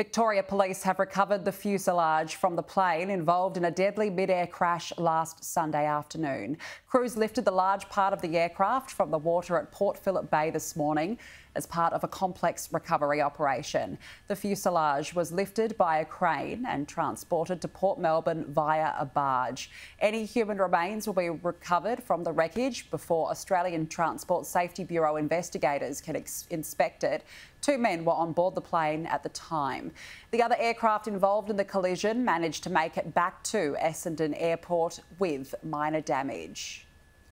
Victoria Police have recovered the fuselage from the plane involved in a deadly mid-air crash last Sunday afternoon. Crews lifted the large part of the aircraft from the water at Port Phillip Bay this morning as part of a complex recovery operation. The fuselage was lifted by a crane and transported to Port Melbourne via a barge. Any human remains will be recovered from the wreckage before Australian Transport Safety Bureau investigators can inspect it. Two men were on board the plane at the time. The other aircraft involved in the collision managed to make it back to Essendon Airport with minor damage.